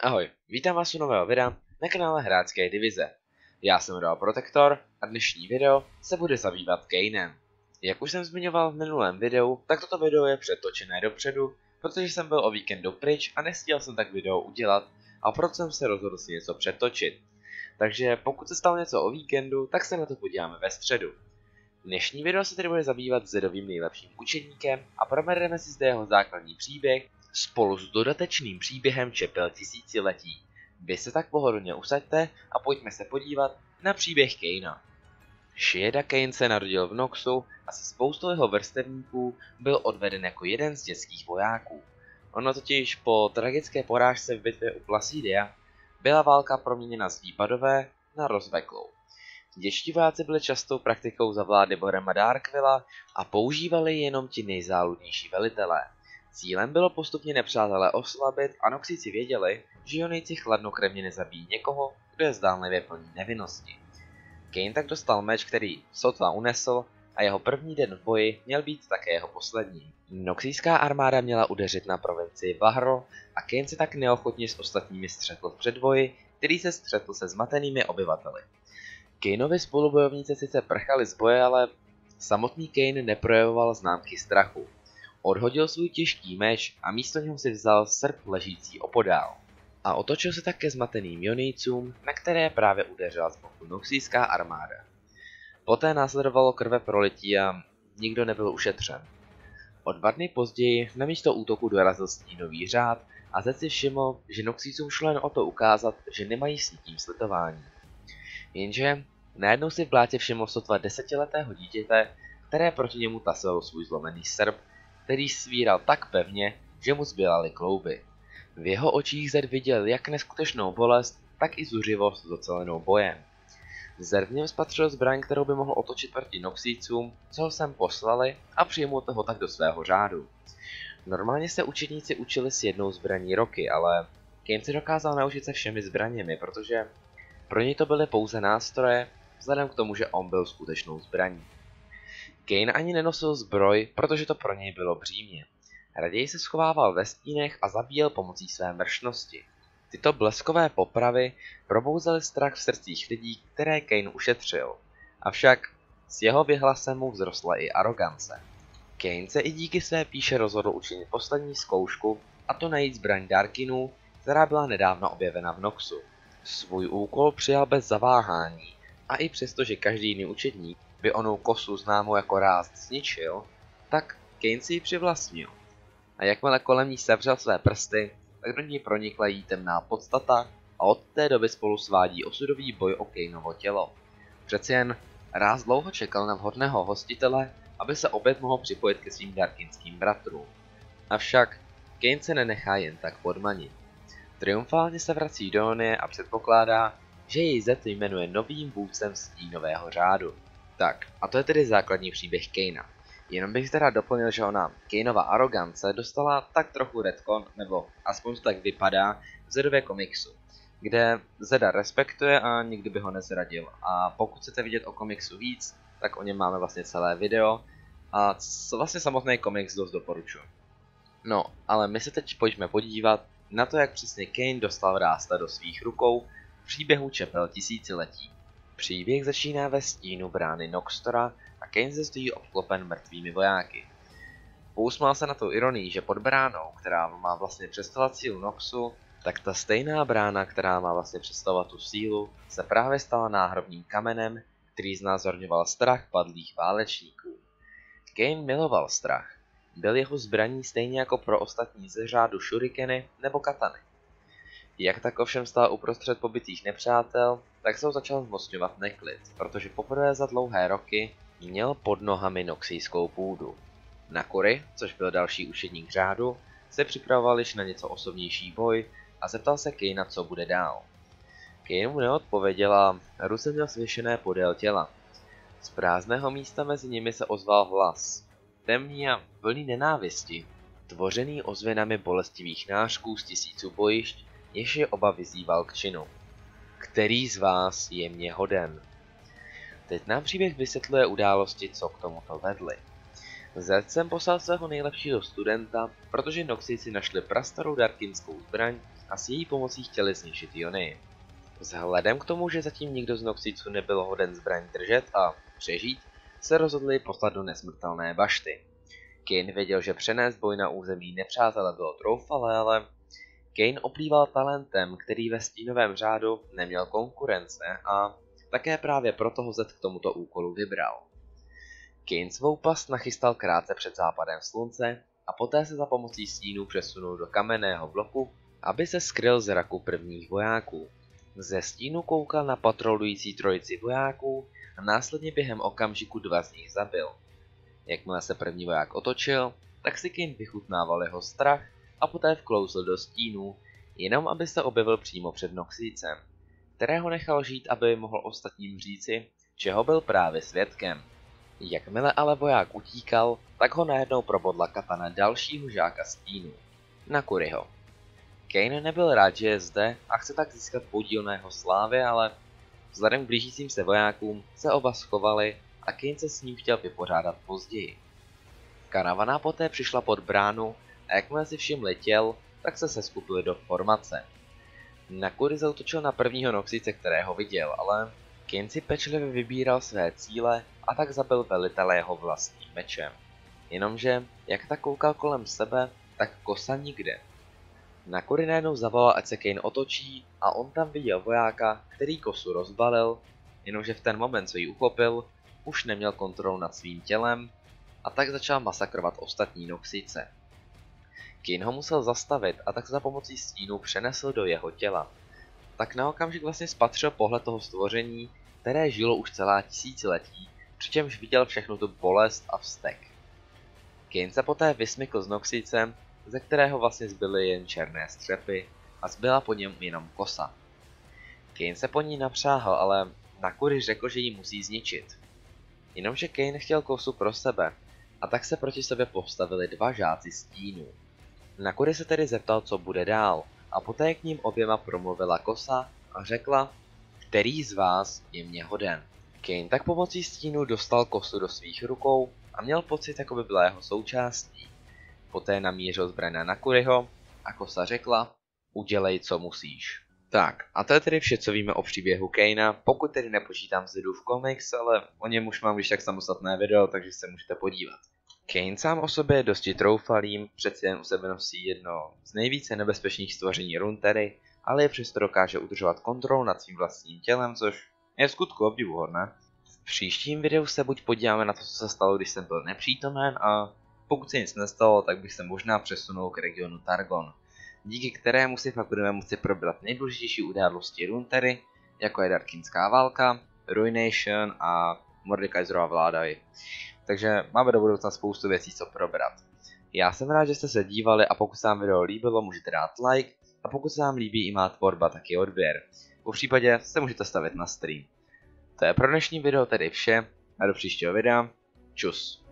Ahoj, vítám vás u nového videa na kanále Hráčské divize. Já jsem Roa Protector a dnešní video se bude zabývat Kanem. Jak už jsem zmiňoval v minulém videu, tak toto video je přetočené dopředu, protože jsem byl o víkendu pryč a nestíhal jsem tak video udělat a proto jsem se rozhodl si něco přetočit. Takže pokud se stalo něco o víkendu, tak se na to podíváme ve středu. Dnešní video se tedy bude zabývat Zedovým nejlepším učeníkem a probereme si zde jeho základní příběh spolu s dodatečným příběhem čepel tisíciletí. Vy se tak pohodlně usaďte a pojďme se podívat na příběh Kejna. Shieda Kane se narodil v Noxu a se spoustou jeho vrstevníků byl odveden jako jeden z dětských vojáků. Ono totiž po tragické porážce v bitvě u Placidia byla válka proměněna z výpadové na rozveklou. Děčtí vojáci byli častou praktikou za vlády Borema Darkvilla a používali jenom ti nejzáludnější velitelé. Cílem bylo postupně nepřátelé oslabit a Noxíci věděli, že Jonejci chladnokrevně nezabijí někoho, kdo je zdánlivě plný nevinnosti. Kane tak dostal meč, který sotva unesl a jeho první den v boji měl být také jeho poslední. Noxijská armáda měla udeřit na provincii Vahro a Kane se tak neochotně s ostatními střetl v předvoji, který se střetl se zmatenými obyvateli. Kaneovi spolubojovníci sice prchali z boje, ale samotný Kane neprojevoval známky strachu. Odhodil svůj těžký meč a místo něho si vzal srp ležící opodál. A otočil se tak ke zmateným jonejcům, na které právě udeřila z boku noxijská armáda. Poté následovalo krve prolití a nikdo nebyl ušetřen. O dva dny později na místo útoku dorazil stínový řád a Zed si všiml, že Noxícům šlo jen o to ukázat, že nemají s nikým slitování. Jenže najednou si v blátě všiml sotva desetiletého dítěte, které proti němu tasilo svůj zlomený srp který svíral tak pevně, že mu zbělaly klouby. V jeho očích Zed viděl jak neskutečnou bolest, tak i zuřivost docelenou bojem. Zed v něm spatřil zbraň, kterou by mohl otočit proti Noxícům, co ho sem poslali a přijmout toho tak do svého řádu. Normálně se učeníci učili s jednou zbraní roky, ale Kane si dokázal naučit se všemi zbraněmi, protože pro něj to byly pouze nástroje, vzhledem k tomu, že on byl skutečnou zbraní. Kane ani nenosil zbroj, protože to pro něj bylo břímě. Raději se schovával ve stínech a zabíjel pomocí své mršnosti. Tyto bleskové popravy probouzely strach v srdcích lidí, které Kane ušetřil. Avšak s jeho vyhlasem mu vzrostla i arogance. Kane se i díky své píše rozhodl učinit poslední zkoušku, a to najít zbraň Darkinu, která byla nedávno objevena v Noxu. Svůj úkol přijal bez zaváhání a i přesto, že každý jiný učedník by onou kosu známou jako rást zničil, tak Kane si ji přivlastnil. A jakmile kolem ní sevřel své prsty, tak do ní pronikla jí temná podstata a od té doby spolu svádí osudový boj o Kaneovo tělo. Přeci jen ráz dlouho čekal na vhodného hostitele, aby se opět mohl připojit ke svým darkinským bratrům. Avšak Kane se nenechá jen tak podmanit. Triumfálně se vrací do Onie a předpokládá, že jej Zed jmenuje novým vůdcem stínového řádu. Tak, a to je tedy základní příběh Kejna. Jenom bych teda doplnil, že ona Kaneova arogance dostala tak trochu retcon, nebo aspoň to tak vypadá, v Zedově komiksu, kde Zeda respektuje a nikdy by ho nezradil. A pokud chcete vidět o komiksu víc, tak o něm máme vlastně celé video a co vlastně samotný komiks dost doporučuji. No, ale my se teď pojďme podívat na to, jak přesně Kane dostal Rásta do svých rukou v příběhu Čepel tisíciletí. Příběh začíná ve stínu brány Noxtora a Kane zde stojí obklopen mrtvými vojáky. Pousmál se na tu ironii, že pod bránou, která má vlastně představovat sílu Noxu, tak ta stejná brána, která má vlastně představovat tu sílu, se právě stala náhrobním kamenem, který znázorňoval strach padlých válečníků. Kane miloval strach. Byl jeho zbraní stejně jako pro ostatní ze řádu šurikeny nebo katany. Jak tak ovšem stál uprostřed pobytých nepřátel, tak se ho začal zmocňovat neklid, protože poprvé za dlouhé roky měl pod nohami noxijskou půdu. Nakury, což byl další učedník řádu, se připravoval již na něco osobnější boj a zeptal se Kejna, co bude dál. Kane mu neodpověděl a ruce měl svěšené podél těla. Z prázdného místa mezi nimi se ozval hlas. Temný a plný nenávisti, tvořený ozvěnami bolestivých nářků z tisíců bojišť, jež je oba vyzýval k činu. Který z vás je mě hoden? Teď nám příběh vysvětluje události, co k tomuto vedly. Zed jsem poslal svého nejlepšího studenta, protože Noxy si našli prastarou darkinskou zbraň, a s její pomocí chtěli zničit Jony. Vzhledem k tomu, že zatím nikdo z Noxiců nebyl hoden zbraň držet a přežít, se rozhodli poslat do nesmrtelné bašty. Kane věděl, že přenést boj na území nepřátele bylo troufalé, ale Kane oplýval talentem, který ve stínovém řádu neměl konkurence a také právě proto ho Zed k tomuto úkolu vybral. Kane svou past nachystal krátce před západem slunce a poté se za pomocí stínu přesunul do kamenného bloku, aby se skryl z raku prvních vojáků. Ze stínu koukal na patrolující trojici vojáků a následně během okamžiku dva z nich zabil. Jakmile se první voják otočil, tak si Kane vychutnával jeho strach a poté vklouzl do stínu, jenom aby se objevil přímo před Noxícem, kterého nechal žít, aby mohl ostatním říci, čeho byl právě svědkem. Jakmile ale voják utíkal, tak ho najednou probodla katana dalšího žáka stínu, Nakuriho. Kane nebyl rád, že je zde a chce tak získat podíl na jeho slávě, ale vzhledem k blížícím se vojákům se oba schovali a Kane se s ním chtěl vypořádat později. Karavana poté přišla pod bránu a jakmile si všim letěl, tak se seskupili do formace. Nakuri zautočil na prvního Noxice, kterého viděl, ale Kane si pečlivě vybíral své cíle a tak zabil velitele jeho vlastním mečem. Jenomže, jak tak koukal kolem sebe, tak kosa nikde. Nakuri najednou zavolal, ať se Kane otočí a on tam viděl vojáka, který kosu rozbalil, jenomže v ten moment, co ji uchopil, už neměl kontrolu nad svým tělem a tak začal masakrovat ostatní Noxice. Kane ho musel zastavit a tak za pomocí stínu přenesl do jeho těla. Tak na okamžik vlastně spatřil pohled toho stvoření, které žilo už celá tisíciletí, přičemž viděl všechnu tu bolest a vztek. Kane se poté vysmykl s Noxicem, ze kterého vlastně zbyly jen černé střepy a zbyla po něm jenom kosa. Kane se po ní napřáhl, ale Nakuri řekl, že ji musí zničit. Jenomže Kane chtěl kosu pro sebe, a tak se proti sobě postavili dva žáci stínů. Nakuri se tedy zeptal, co bude dál, a poté k ním oběma promluvila kosa a řekla, který z vás je mě hoden. Kane tak pomocí stínu dostal kosu do svých rukou a měl pocit, jako by byla jeho součástí. Poté namířil zbraň na Nakuriho a kosa řekla, udělej, co musíš. Tak, a to je tedy vše, co víme o příběhu Kanea, pokud tedy nepočítám z v komiks, ale o něm už mám když tak samostatné video, takže se můžete podívat. Kane sám o sobě je dosti troufalým, přeci jen u sebe nosí jedno z nejvíce nebezpečných stvoření Runtery, ale je přesto dokáže udržovat kontrolu nad svým vlastním tělem, což je v skutku obdivuhodné. V příštím videu se buď podíváme na to, co se stalo, když jsem byl nepřítomen a pokud se nic nestalo, tak bych se možná přesunul k regionu Targon, díky kterému si pak budeme moci probrat nejdůležitější události Runtery, jako je Darkinská válka, Ruination a Mordekaiserova vláda. Takže máme do budoucna spoustu věcí, co probrat. Já jsem rád, že jste se dívali a pokud se vám video líbilo, můžete dát like a pokud se vám líbí i má tvorba, tak i odběr. Po případě se můžete stavit na stream. To je pro dnešní video tedy vše a do příštího videa. Čus.